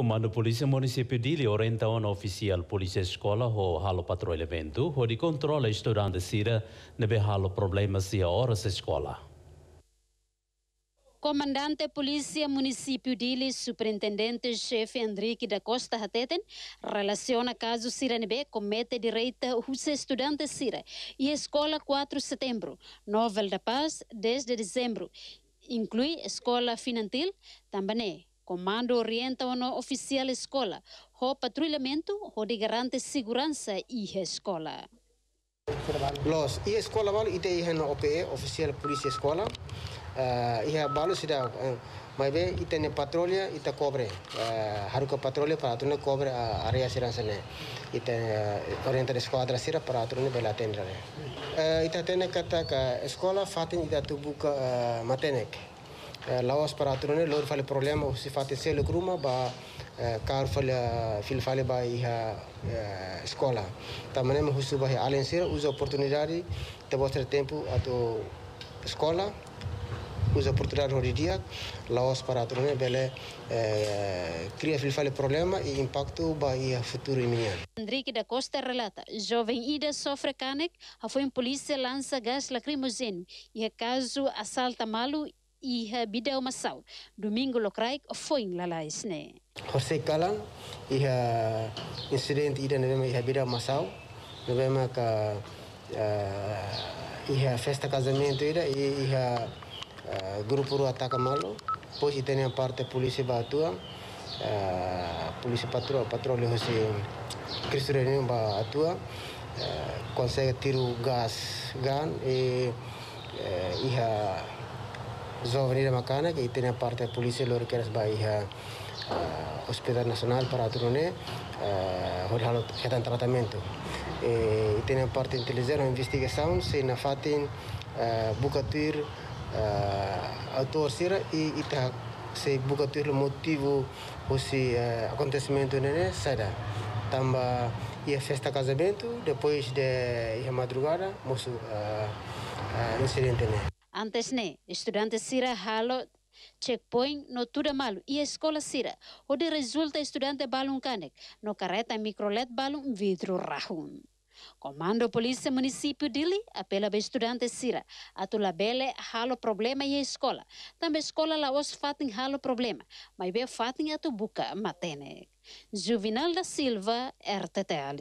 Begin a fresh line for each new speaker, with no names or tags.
Comando Polícia Município Dili orienta um oficial Polícia Escola ho halo patrulhamento ho de controla estudante sira nebe halo problemas sia horas escola.
Comandante Polícia Município Dili, Superintendente-Chefe Henrique da Costa Hateten, relaciona caso Siranebe comete direita os estudantes Sira e Escola 4 de Setembro, Novel da Paz, 10 de Dezembro, inclui Escola Finantil, também Comando orienta o oficial escola, o patrulhamento, o de garante segurança e escola.
Los i escola bal ite ihe no OPE oficial polícia escola. Eh, uh, iha balu sida uh, eh, mai be ite ne patrulha, ite cobre. Eh, uh, haru ko para tu ne cobre uh, area sira ne, Ite uh, de squadra sira para tu ne bela tendra. Uh, ite tene kata ka escola fatin ite tu buka uh, matenek. Lawas para turune lor fale problema si fate selo kruma ba kar fale fil fale ba iha escola tamane mo husu ba alen sira usa oportunidade de vostro tempo ato escola usa oportunidade hoje dia lawas para turune bele cria fil fale problema e impacto ba iha futuro iminente
Enrique da Costa relata, jovem Ida sofre canek, a foi em polícia lança gás lacrimogêneo e a caso assalta malo iha bidau masau. Domingo lokrai foi em lalais ne.
José Kalang iha incident ida nevema iha bidau masau. Nevema ka uh, iha festa casamento ida iha uh, grupo ru ataca malo. Pois e tem a parte polícia batua. Uh, polícia patrulha patrulha José Cristo Renio ba atua. Uh, consegue tiro gás gun e uh, iha Zovenida Macana, que tem a parte da polícia, lor que vai a uh, Hospital Nacional para Turone, uh, halo hetan tratamento. E tem a parte de inteligência, investigação, se na fatin uh, bukatir uh, autor sira e ita se bukatir o motivo o se uh, acontecimento nele, sada. Tamba ia festa casamento, depois de ia madrugada, moço uh, uh, incidente nele.
Antes estudante Sira halo checkpoint no tuda e a escola Sira, onde resulta estudante balun canek, no carreta microlet balun vidro rahun. Comando Polícia Município Dili apela a estudante Sira a tu labele halo problema e escola. Também escola lá os fatem halo problema, mas be fatem a tu buca matene. Juvenal da Silva, RTTL.